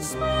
smile.